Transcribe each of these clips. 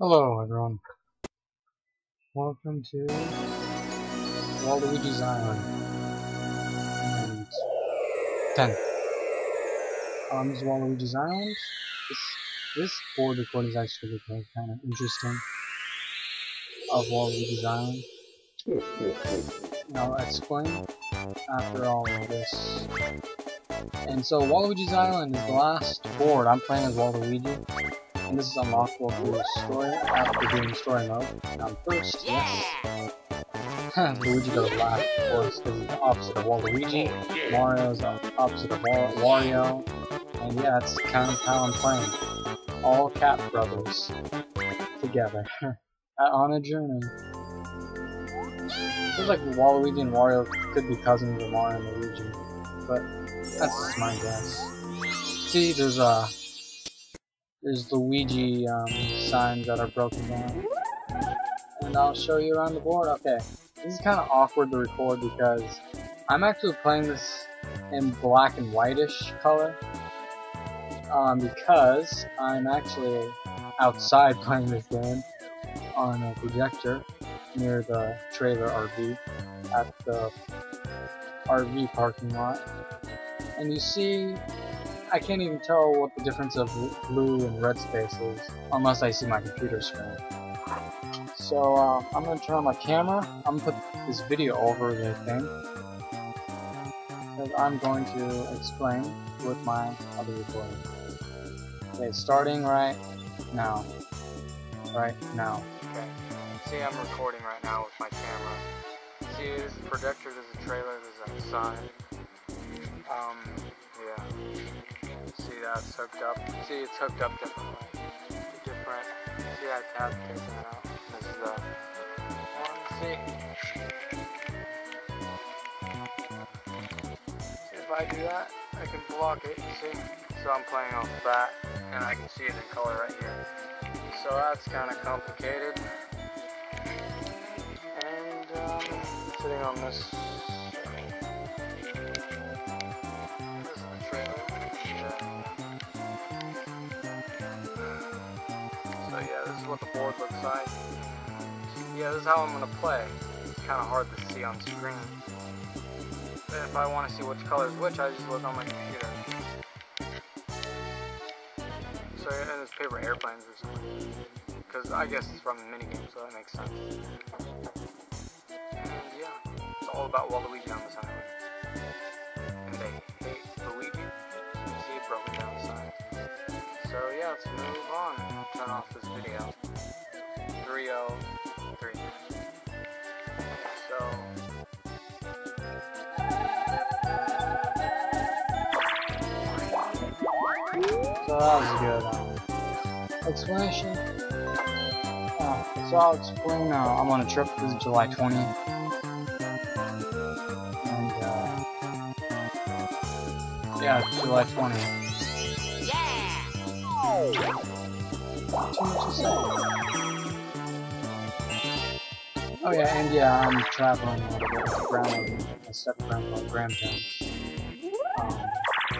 Hello everyone. Welcome to Waluigi's Island. And 10. Um, this is Waluigi's Island. This, this board recording is actually kind of interesting. Of Waluigi's Island. And I'll explain after all of this. And so Waluigi's Island is the last board. I'm playing as Waluigi and this is unlockable through the story after doing story mode. First, yes. Luigi goes last, of course, because he's the opposite of Waluigi. Oh, Mario's the opposite of Wario. And yeah, it's kind of how I'm playing. All Cat Brothers together on a journey. Feels like Waluigi and Wario could be cousins of Mario and Luigi, but that's just my guess. See, there's a there's Luigi um, signs that are broken down. And I'll show you around the board. Okay, this is kind of awkward to record because I'm actually playing this in black and whitish color. Um, because I'm actually outside playing this game on a projector near the trailer RV at the RV parking lot. And you see I can't even tell what the difference of blue and red space is unless I see my computer screen. So uh, I'm gonna turn on my camera. I'm gonna put this video over the thing because I'm going to explain with my other recording. Okay, starting right now. Right now. Okay. See, I'm recording right now with my camera. See, this projector, there's a trailer, there's outside. Um, yeah. See that's hooked up. See it's hooked up differently. Different. See I tab that out. This is the one. See. See if I do that, I can block it. See. So I'm playing off that, and I can see it in color right here. So that's kind of complicated. And um, sitting on this what the board looks like. Yeah, this is how I'm going to play. It's kind of hard to see on screen. If I want to see which color is which, I just look on my computer. So, and there's paper airplanes or something. Because I guess it's from the minigame, so that makes sense. And yeah, it's all about Waluigi on this island. And they hate Luigi. See it broken down the side. So yeah, let's move on. Turn off this video. 303. So So that was good uh, explanation. Uh, so I'll explain. Uh, I'm on a trip. This is July 20. And uh, yeah, July 20. Yeah. Oh yeah, and yeah, I'm traveling a little bit with grandma, my step-grandma, grandparents. Um,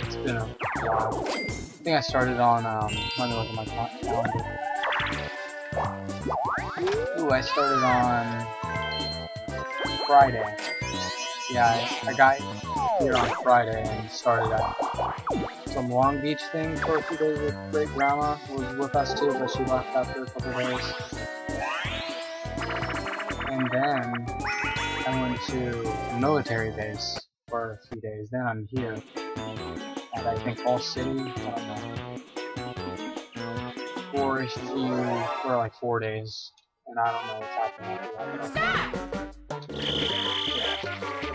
it's been a while. I think I started on, um, my calendar. Ooh, I started on Friday. Yeah, I, I got here on Friday and started at some Long Beach thing for a few days with great grandma was with us too, but she left after a couple days and then I went to a military base for a few days. Then I'm here at I think Fall City. I. For a few, for like four days, and I don't know what's happening after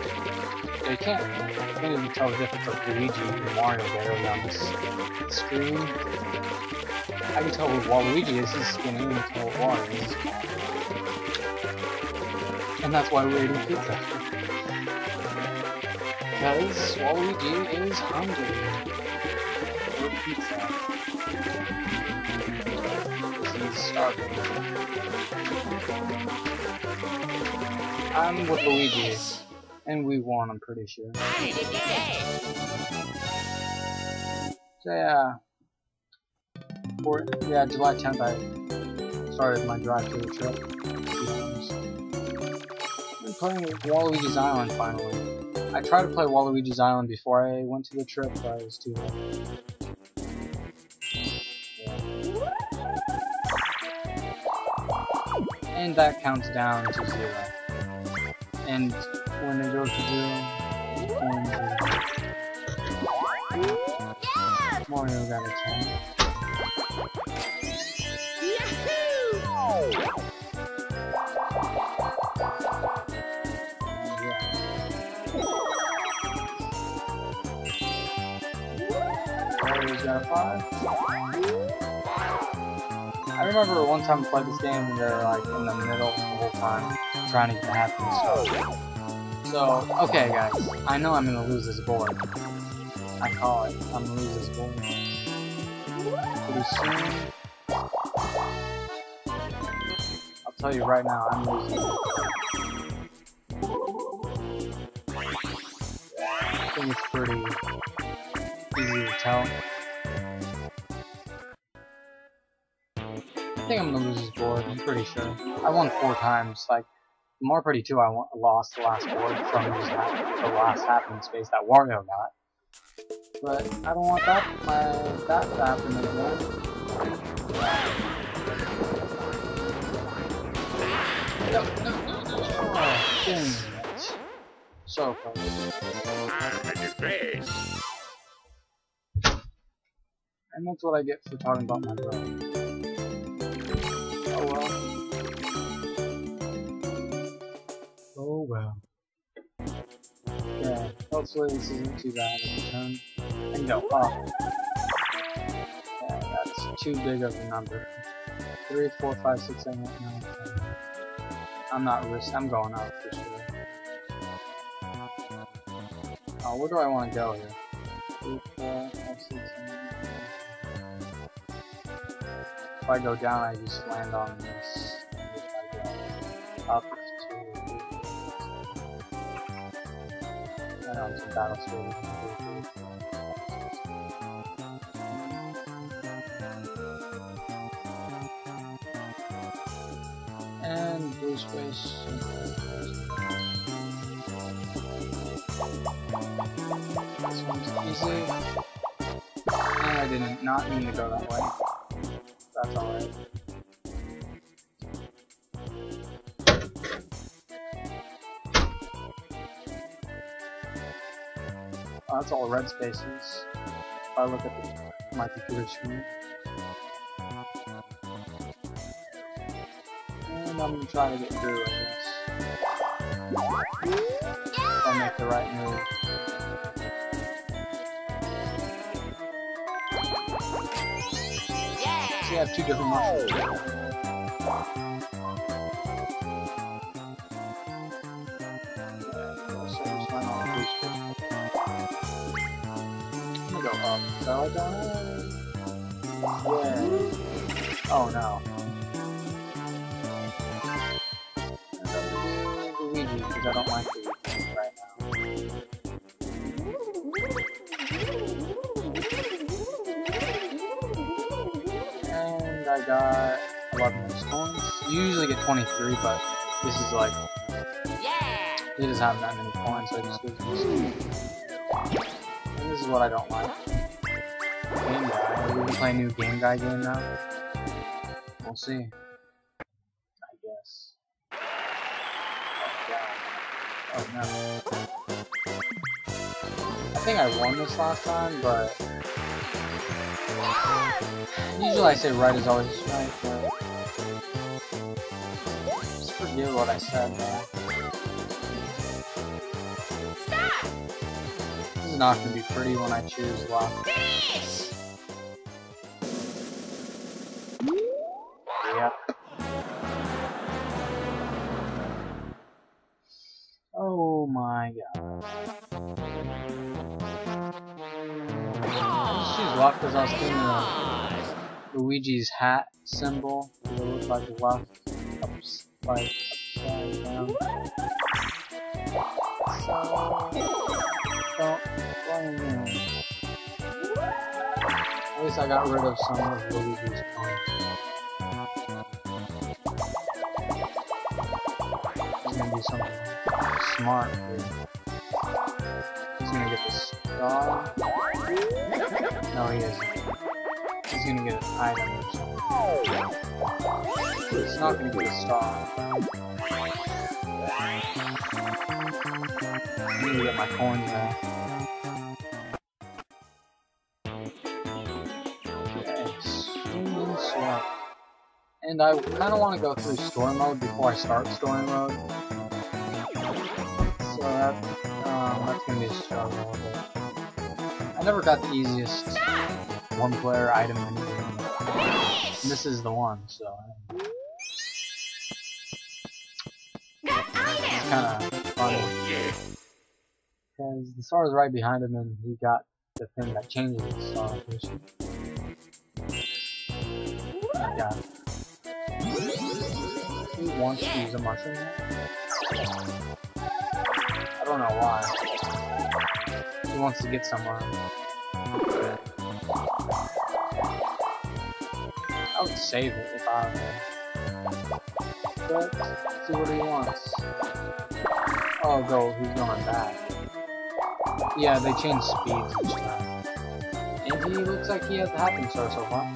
You can't, you can't even tell the difference of Luigi and Mario barely on this screen. I can tell who Waluigi is, he's skinny, and tell what Wario is. And that's why we're eating pizza. Because Waluigi is hungry. For pizza. He's starving. I'm with Luigi. And we won, I'm pretty sure. So yeah. For, yeah, July 10th I started my drive to the trip. I'm playing Waluigi's Island finally. I tried to play Waluigi's Island before I went to the trip, but it was too late. And that counts down to zero. And when it goes to zero, Mario got a 10. got a five. I remember one time I played this game and they're like in the middle the whole time trying to get happy and stuff. So, okay guys, I know I'm gonna lose this board. I call it. I'm gonna lose this board. Pretty soon. I'll tell you right now, I'm losing. I think it's pretty easy to tell. I think I'm gonna lose this board, I'm pretty sure. I won four times, like, Mario Party 2 I lost the last board from the last happening space that Wario got. But I don't want that my that to happen again. No, no, no, no. Oh, dang it. So close. And that's what I get for talking about my brother. Oh well. Oh well. Yeah, hopefully this isn't too bad of a turn. And go up. Oh. Yeah, that's too big of a number. 3, 4, 5, 6, 7, 8, 9, 10. I'm not risk I'm going up for sure. Oh, where do I want to go here? 3, 4, 5, 6, 7, 8, if I go down, I just land on this. And onto battle. And. This one's easy. And I didn't not mean to go that way. That's alright. That's all red spaces. If I look at the, my computer screen. And I'm gonna try to get through, I guess. If I make the right move. actually have two different mushrooms. Go up. Yeah. Oh no. I'm gonna do Luigi because I don't like Luigi right now. I got 11 coins. You usually get 23, but this is like... Yeah! He doesn't have that many coins, so it just And this is what I don't like. Game Guy. We gonna play a new Game Guy game now? We'll see. I guess. Oh, God. Oh, no. I think I won this last time, but... Usually I say right is always right, but... Just forget what I said, man. Is not gonna be pretty when I choose left. Yep. Oh my god. She's locked because I was thinking of Luigi's hat symbol. It look like left, ups, like upside down. So, don't blame him. At least I got rid of some of Luigi's points. There's gonna do something smart here. He's gonna get the star. No, he isn't. He's gonna get an item or something. He's not gonna be a star. I need to get my coins back. And I kind of want to go through story mode before I start story mode. So that, um, that's gonna be a struggle. I never got the easiest one-player item in the game. And this is the one, so kind of funny. Oh, because the star is right behind him, and he got the thing that changes the star got it. He wants to use a mushroom. I don't know why. He wants to get somewhere. Uh, I would save it if I were But, see what he wants. Oh, go, he's going back. Yeah, they changed speeds each time. And he looks like he has the happening star so far.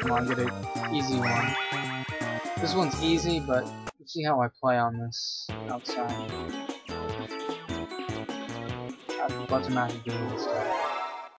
Come on, get an easy one. This one's easy, but see how I play on this outside. I have a bunch of macadamia stuff.